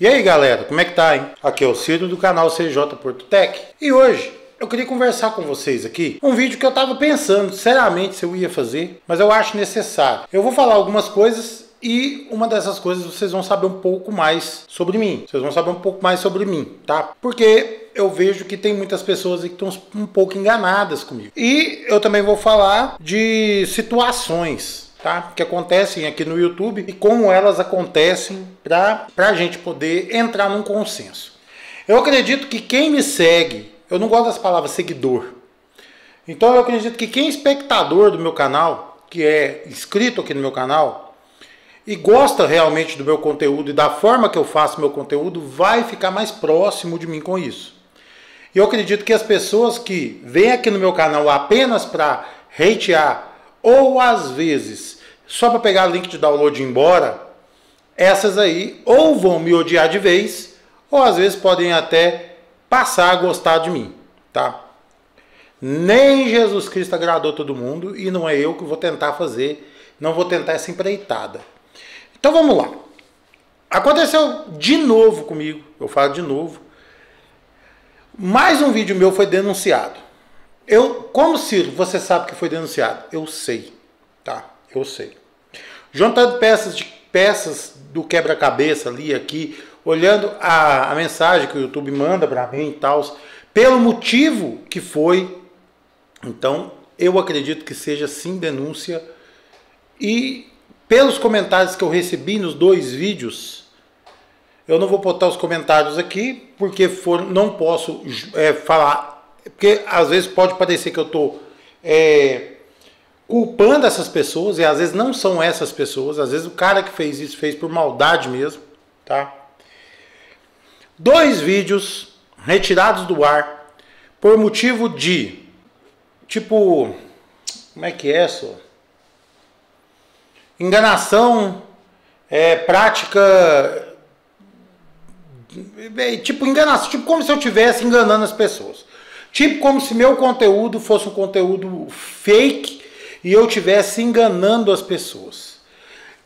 E aí galera, como é que tá, hein? Aqui é o Ciro do canal CJ Porto Tech. E hoje eu queria conversar com vocês aqui um vídeo que eu tava pensando seriamente se eu ia fazer, mas eu acho necessário. Eu vou falar algumas coisas e uma dessas coisas vocês vão saber um pouco mais sobre mim. Vocês vão saber um pouco mais sobre mim, tá? Porque eu vejo que tem muitas pessoas que estão um pouco enganadas comigo. E eu também vou falar de situações tá? que acontecem aqui no YouTube e como elas acontecem para a gente poder entrar num consenso. Eu acredito que quem me segue, eu não gosto das palavras seguidor, então eu acredito que quem é espectador do meu canal, que é inscrito aqui no meu canal, e gosta realmente do meu conteúdo e da forma que eu faço meu conteúdo, vai ficar mais próximo de mim com isso. E eu acredito que as pessoas que vêm aqui no meu canal apenas para hatear ou às vezes só para pegar link de download e ir embora, essas aí ou vão me odiar de vez, ou às vezes podem até passar a gostar de mim, tá? Nem Jesus Cristo agradou todo mundo e não é eu que vou tentar fazer, não vou tentar essa empreitada. Então vamos lá. Aconteceu de novo comigo, eu falo de novo. Mais um vídeo meu foi denunciado. Eu, como Ciro, você sabe que foi denunciado? Eu sei, tá? Eu sei. Juntando peças de peças do quebra-cabeça ali aqui, olhando a, a mensagem que o YouTube manda para mim e tal, pelo motivo que foi, então eu acredito que seja sim denúncia e pelos comentários que eu recebi nos dois vídeos, eu não vou botar os comentários aqui porque for, não posso é, falar porque às vezes pode parecer que eu estou é, culpando essas pessoas, e às vezes não são essas pessoas, às vezes o cara que fez isso fez por maldade mesmo, tá? Dois vídeos retirados do ar por motivo de, tipo, como é que é, só? Enganação, é, prática tipo enganação, tipo como se eu estivesse enganando as pessoas. Tipo como se meu conteúdo fosse um conteúdo fake e eu estivesse enganando as pessoas.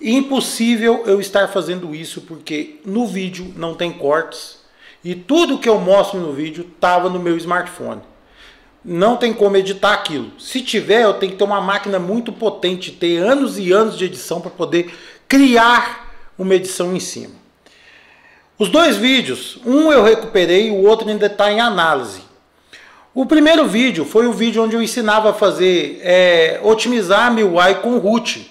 Impossível eu estar fazendo isso porque no vídeo não tem cortes e tudo que eu mostro no vídeo estava no meu smartphone. Não tem como editar aquilo. Se tiver, eu tenho que ter uma máquina muito potente, ter anos e anos de edição para poder criar uma edição em cima. Os dois vídeos, um eu recuperei, o outro ainda está em análise. O primeiro vídeo foi o vídeo onde eu ensinava a fazer, é, otimizar a MIUI com root.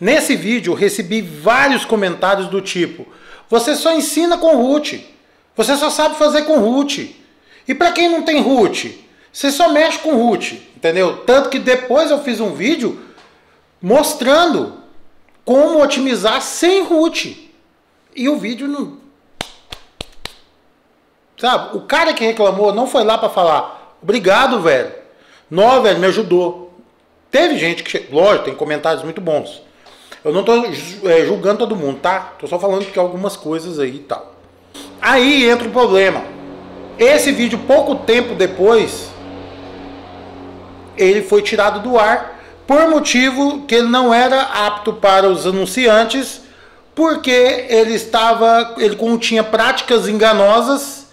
Nesse vídeo recebi vários comentários do tipo, você só ensina com root, você só sabe fazer com root. E para quem não tem root, você só mexe com root, entendeu? Tanto que depois eu fiz um vídeo mostrando como otimizar sem root. E o vídeo não, Sabe? O cara que reclamou não foi lá para falar, obrigado, velho. Nó, velho, me ajudou. Teve gente que, lógico, tem comentários muito bons. Eu não tô é, julgando todo mundo, tá? Tô só falando que algumas coisas aí e tal. Aí entra o problema. Esse vídeo, pouco tempo depois, ele foi tirado do ar por motivo que ele não era apto para os anunciantes, porque ele estava, ele continha práticas enganosas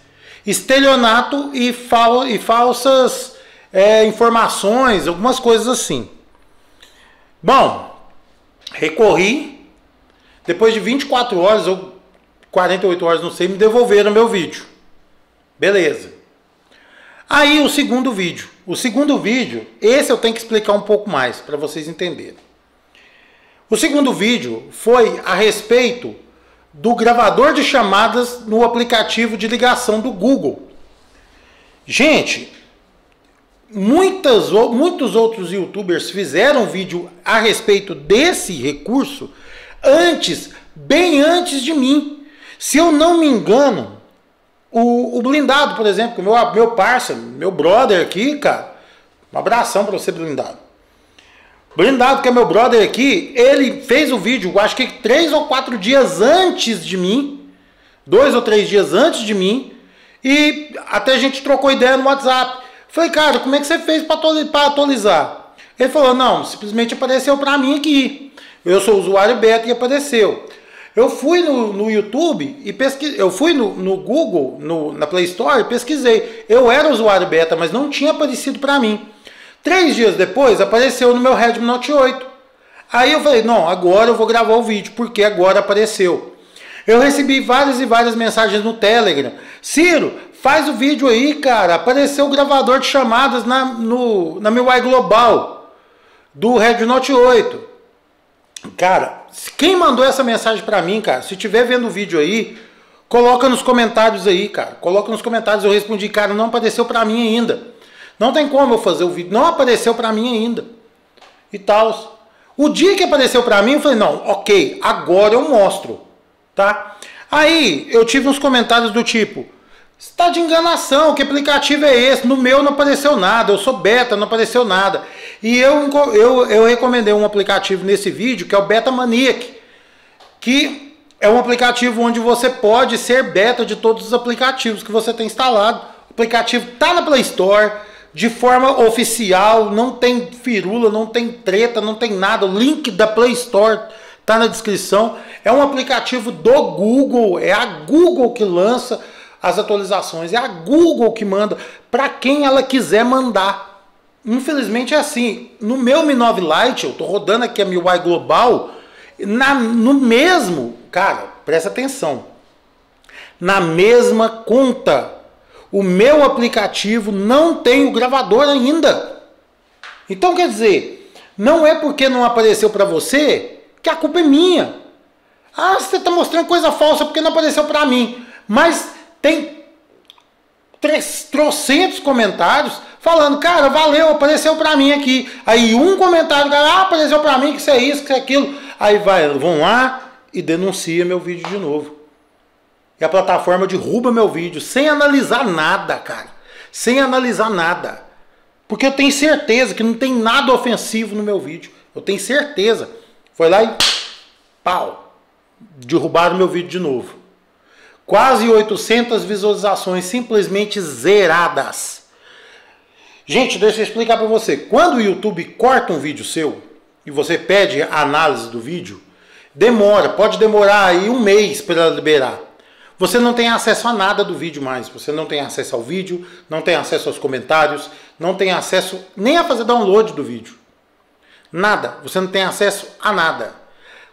estelionato e, fal e falsas é, informações, algumas coisas assim. Bom, recorri, depois de 24 horas ou 48 horas, não sei, me devolveram meu vídeo. Beleza. Aí o segundo vídeo. O segundo vídeo, esse eu tenho que explicar um pouco mais para vocês entenderem. O segundo vídeo foi a respeito do gravador de chamadas no aplicativo de ligação do Google. Gente, muitas, muitos outros youtubers fizeram vídeo a respeito desse recurso antes, bem antes de mim. Se eu não me engano, o, o blindado, por exemplo, meu, meu parça, meu brother aqui, cara, um abração para você, blindado. Blindado, que é meu brother aqui, ele fez o vídeo, acho que três ou quatro dias antes de mim, dois ou três dias antes de mim, e até a gente trocou ideia no WhatsApp. Falei, cara, como é que você fez para atualizar? Ele falou, não, simplesmente apareceu para mim aqui. Eu sou usuário beta e apareceu. Eu fui no, no YouTube e pesquisei. Eu fui no, no Google, no, na Play Store e pesquisei. Eu era usuário beta, mas não tinha aparecido para mim. Três dias depois apareceu no meu Redmi Note 8. Aí eu falei, não, agora eu vou gravar o vídeo, porque agora apareceu. Eu recebi várias e várias mensagens no Telegram. Ciro, faz o vídeo aí, cara. Apareceu o gravador de chamadas na, no, na MIUI Global do Redmi Note 8. Cara, quem mandou essa mensagem para mim, cara, se tiver vendo o vídeo aí, coloca nos comentários aí, cara. Coloca nos comentários. Eu respondi, cara, não apareceu para mim ainda. Não tem como eu fazer o vídeo. Não apareceu para mim ainda. E tal. O dia que apareceu para mim, eu falei, não, ok, agora eu mostro. Tá? Aí eu tive uns comentários do tipo, está de enganação, que aplicativo é esse? No meu não apareceu nada, eu sou beta, não apareceu nada. E eu, eu, eu recomendei um aplicativo nesse vídeo que é o Beta Maniac, que é um aplicativo onde você pode ser beta de todos os aplicativos que você tem instalado. O aplicativo está na Play Store, de forma oficial, não tem firula, não tem treta, não tem nada. O link da Play Store está na descrição. É um aplicativo do Google, é a Google que lança as atualizações, é a Google que manda para quem ela quiser mandar. Infelizmente é assim. No meu Mi 9 Lite, eu estou rodando aqui a MIUI Global, na, no mesmo, cara, presta atenção. Na mesma conta, o meu aplicativo não tem o gravador ainda. Então quer dizer, não é porque não apareceu para você que a culpa é minha. Ah, você está mostrando coisa falsa porque não apareceu para mim. Mas tem trocentos comentários falando, cara, valeu, apareceu para mim aqui. Aí um comentário, ah, apareceu para mim que isso é isso, que isso é aquilo. Aí vai, vão lá e denuncia meu vídeo de novo. E a plataforma derruba meu vídeo sem analisar nada, cara. Sem analisar nada. Porque eu tenho certeza que não tem nada ofensivo no meu vídeo. Eu tenho certeza. Foi lá e pau. Derrubaram meu vídeo de novo. Quase 800 visualizações simplesmente zeradas. Gente, deixa eu explicar para você. Quando o YouTube corta um vídeo seu e você pede a análise do vídeo, demora, pode demorar aí um mês para liberar. Você não tem acesso a nada do vídeo mais. Você não tem acesso ao vídeo, não tem acesso aos comentários, não tem acesso nem a fazer download do vídeo. Nada. Você não tem acesso a nada.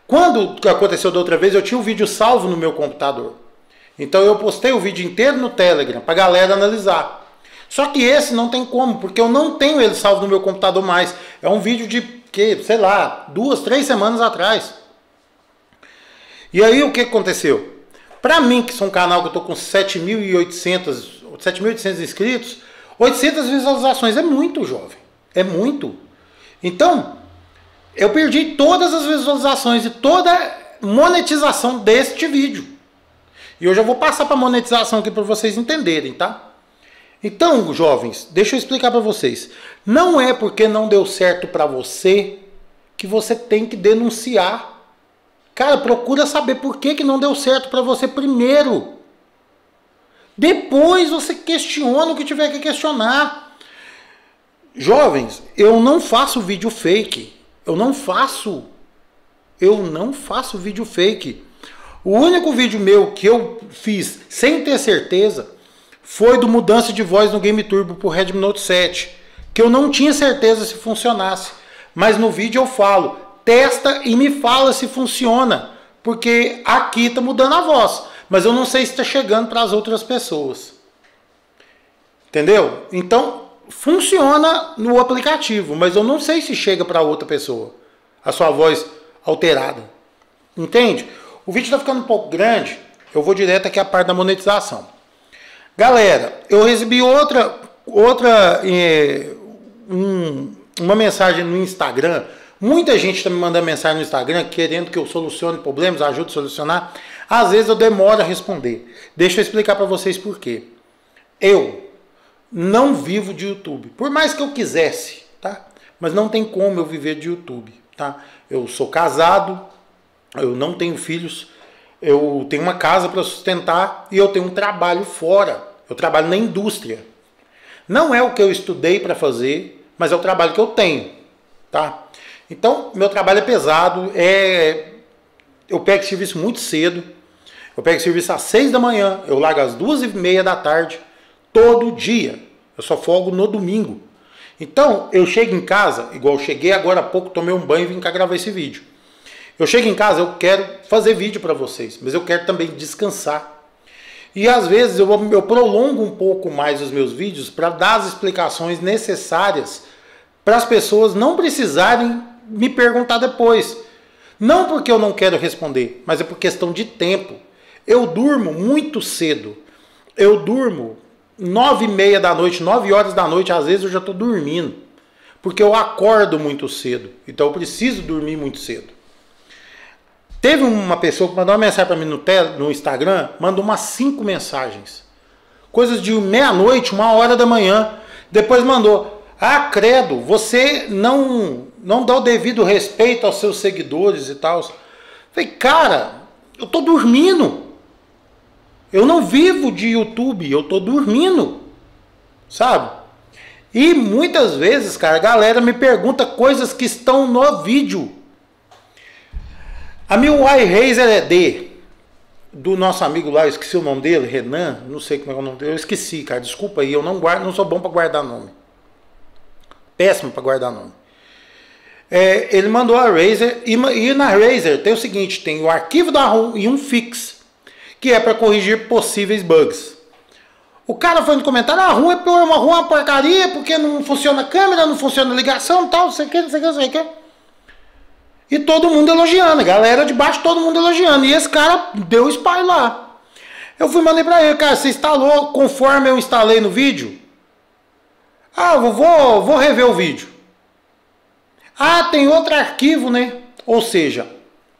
Quando aconteceu da outra vez, eu tinha o vídeo salvo no meu computador. Então eu postei o vídeo inteiro no Telegram para galera analisar. Só que esse não tem como, porque eu não tenho ele salvo no meu computador mais. É um vídeo de, que, sei lá, duas, três semanas atrás. E aí o que aconteceu? Para mim, que sou um canal que eu tô com 7.800 7.800 inscritos, 800 visualizações é muito, jovem. É muito. Então, eu perdi todas as visualizações e toda monetização deste vídeo. E hoje eu vou passar para monetização aqui para vocês entenderem, tá? Então, jovens, deixa eu explicar para vocês. Não é porque não deu certo para você que você tem que denunciar. Cara, procura saber por que, que não deu certo para você primeiro. Depois você questiona o que tiver que questionar. Jovens, eu não faço vídeo fake. Eu não faço. Eu não faço vídeo fake. O único vídeo meu que eu fiz sem ter certeza foi do mudança de voz no Game Turbo para o Redmi Note 7, que eu não tinha certeza se funcionasse. Mas no vídeo eu falo, testa e me fala se funciona, porque aqui está mudando a voz, mas eu não sei se está chegando para as outras pessoas. Entendeu? Então, funciona no aplicativo, mas eu não sei se chega para outra pessoa, a sua voz alterada. Entende? O vídeo está ficando um pouco grande, eu vou direto aqui à parte da monetização. Galera, eu recebi outra, outra é, um, uma mensagem no Instagram. Muita gente está me mandando mensagem no Instagram querendo que eu solucione problemas, ajude a solucionar. Às vezes eu demoro a responder. Deixa eu explicar para vocês por quê. Eu não vivo de YouTube. Por mais que eu quisesse, tá? Mas não tem como eu viver de YouTube, tá? Eu sou casado, eu não tenho filhos, eu tenho uma casa para sustentar e eu tenho um trabalho fora. Eu trabalho na indústria. Não é o que eu estudei para fazer, mas é o trabalho que eu tenho, tá? Então, meu trabalho é pesado, é eu pego serviço muito cedo. Eu pego serviço às 6 da manhã, eu largo às duas e meia da tarde, todo dia. Eu só folgo no domingo. Então, eu chego em casa, igual cheguei agora há pouco, tomei um banho e vim cá gravar esse vídeo. Eu chego em casa, eu quero fazer vídeo para vocês, mas eu quero também descansar. E às vezes eu, eu prolongo um pouco mais os meus vídeos para dar as explicações necessárias para as pessoas não precisarem me perguntar depois. Não porque eu não quero responder, mas é por questão de tempo. Eu durmo muito cedo. Eu durmo nove e meia da noite, nove horas da noite, às vezes eu já estou dormindo. Porque eu acordo muito cedo. Então eu preciso dormir muito cedo. Teve uma pessoa que mandou uma mensagem para mim no, no Instagram, mandou umas cinco mensagens. Coisas de meia-noite, uma hora da manhã. Depois mandou: Ah, credo, você não, não dá o devido respeito aos seus seguidores e tal. Falei, cara, eu tô dormindo. Eu não vivo de YouTube, eu tô dormindo. Sabe? E muitas vezes, cara, a galera me pergunta coisas que estão no vídeo. A Milwai Razer é D, do nosso amigo lá, eu esqueci o nome dele, Renan, não sei como é o nome dele, eu esqueci, cara, desculpa aí, eu não guardo, não sou bom para guardar nome. Péssimo para guardar nome. É, ele mandou a Razer, e, e, na Razer tem o seguinte, tem o arquivo da ROM e um fix que é para corrigir possíveis bugs. O cara foi no comentário, ah, a rua é uma rua é uma porcaria, porque não funciona câmera, não funciona ligação, tal, não sei o que, não sei o que, não sei o que. E todo mundo elogiando, galera de baixo, todo mundo elogiando. E esse cara deu spy lá. Eu fui mandei para ele, cara, você instalou conforme eu instalei no vídeo? Ah, vou, vou rever o vídeo. Ah, tem outro arquivo, né? Ou seja,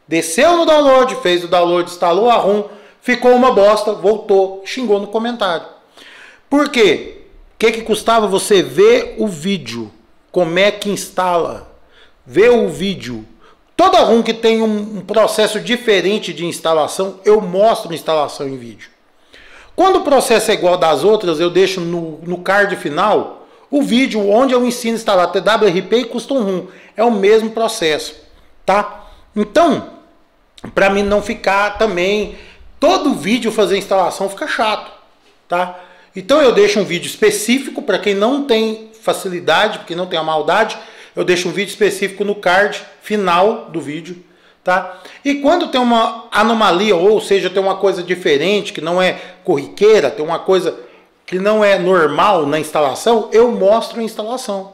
desceu no download, fez o download, instalou a ROM, ficou uma bosta, voltou, xingou no comentário. Por quê? O que, que custava você ver o vídeo? Como é que instala? Ver o vídeo. Toda ROM que tem um, um processo diferente de instalação, eu mostro instalação em vídeo. Quando o processo é igual das outras, eu deixo no, no card final o vídeo onde eu ensino a instalar TWRP e Custom ROM. É o mesmo processo, tá? Então, para mim não ficar também todo vídeo fazer instalação fica chato, tá? Então eu deixo um vídeo específico para quem não tem facilidade, porque não tem a maldade, eu deixo um vídeo específico no card final do vídeo, tá? E quando tem uma anomalia, ou seja, tem uma coisa diferente, que não é corriqueira, tem uma coisa que não é normal na instalação, eu mostro a instalação.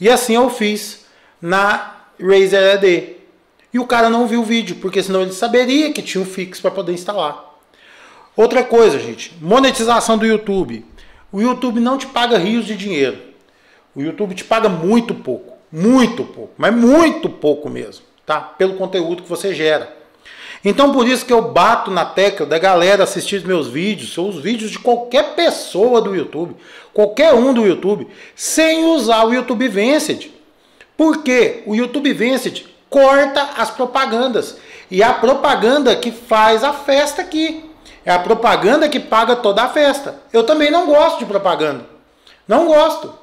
E assim eu fiz na Razer ED. E o cara não viu o vídeo, porque senão ele saberia que tinha um fix para poder instalar. Outra coisa, gente, monetização do YouTube. O YouTube não te paga rios de dinheiro. O YouTube te paga muito pouco, muito pouco, mas muito pouco mesmo, tá? Pelo conteúdo que você gera. Então por isso que eu bato na tecla da galera assistir meus vídeos, ou os vídeos de qualquer pessoa do YouTube, qualquer um do YouTube, sem usar o YouTube Vanced. Por quê? O YouTube Vanced corta as propagandas. E é a propaganda que faz a festa aqui. É a propaganda que paga toda a festa. Eu também não gosto de propaganda. Não gosto.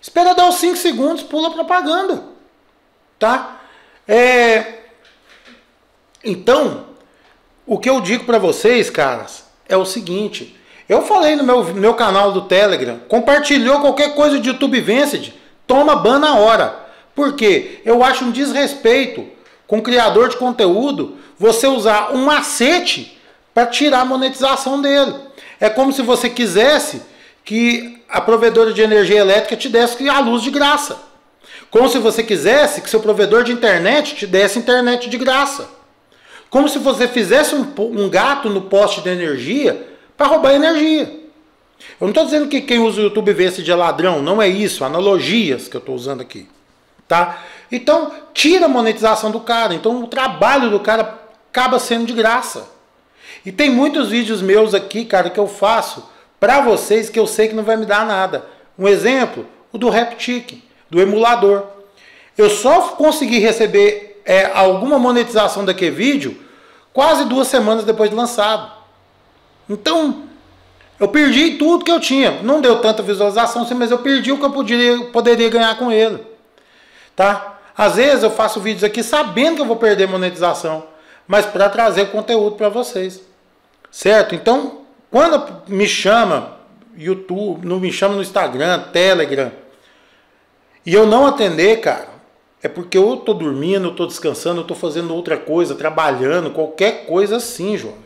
Espera dar os 5 segundos, pula propaganda. Tá? É... Então, o que eu digo para vocês, caras, é o seguinte. Eu falei no meu, meu canal do Telegram, compartilhou qualquer coisa de YouTube Venced, toma ban na hora. Porque eu acho um desrespeito com o criador de conteúdo você usar um macete para tirar a monetização dele. É como se você quisesse que a provedora de energia elétrica te desse a luz de graça. Como se você quisesse que seu provedor de internet te desse internet de graça. Como se você fizesse um, um gato no poste de energia para roubar energia. Eu não estou dizendo que quem usa o YouTube vê esse de ladrão, não é isso, analogias que eu estou usando aqui tá? Então, tira a monetização do cara. Então, o trabalho do cara acaba sendo de graça. E tem muitos vídeos meus aqui, cara, que eu faço para vocês que eu sei que não vai me dar nada. Um exemplo, o do RapTik, do emulador. Eu só consegui receber é, alguma monetização daquele vídeo quase duas semanas depois de lançado. Então, eu perdi tudo que eu tinha. Não deu tanta visualização, mas eu perdi o que eu poderia, poderia ganhar com ele tá? Às vezes eu faço vídeos aqui sabendo que eu vou perder monetização, mas para trazer conteúdo para vocês. Certo? Então, quando me chama YouTube, não me chama no Instagram, Telegram, e eu não atender, cara, é porque eu tô dormindo, eu tô descansando, eu tô fazendo outra coisa, trabalhando, qualquer coisa assim, João.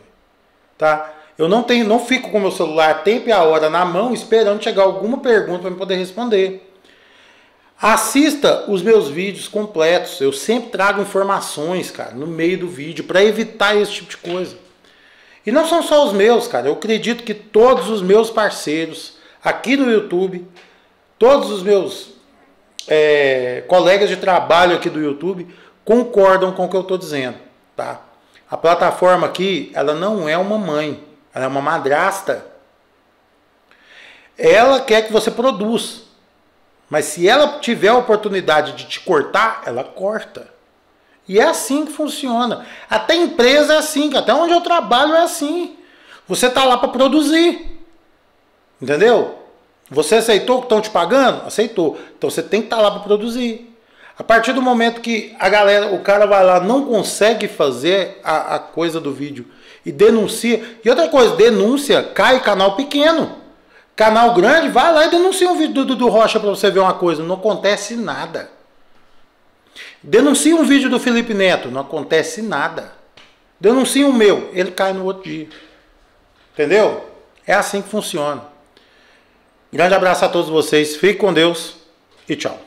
Tá? Eu não tenho, não fico com meu celular tempo e a hora na mão esperando chegar alguma pergunta para poder responder. Assista os meus vídeos completos. Eu sempre trago informações, cara, no meio do vídeo para evitar esse tipo de coisa. E não são só os meus, cara. Eu acredito que todos os meus parceiros aqui no YouTube, todos os meus é, colegas de trabalho aqui do YouTube concordam com o que eu estou dizendo, tá? A plataforma aqui, ela não é uma mãe, ela é uma madrasta. Ela quer que você produza. Mas se ela tiver a oportunidade de te cortar, ela corta. E é assim que funciona. Até empresa é assim, até onde eu trabalho é assim. Você está lá para produzir. Entendeu? Você aceitou que estão te pagando? Aceitou. Então você tem que estar tá lá para produzir. A partir do momento que a galera, o cara vai lá, não consegue fazer a, a coisa do vídeo e denuncia. E outra coisa, denúncia cai canal pequeno. Canal grande, vai lá e denuncia um vídeo do Dudu Rocha para você ver uma coisa. Não acontece nada. Denuncia um vídeo do Felipe Neto, não acontece nada. Denuncia o meu, ele cai no outro dia. Entendeu? É assim que funciona. Grande abraço a todos vocês, fique com Deus e tchau.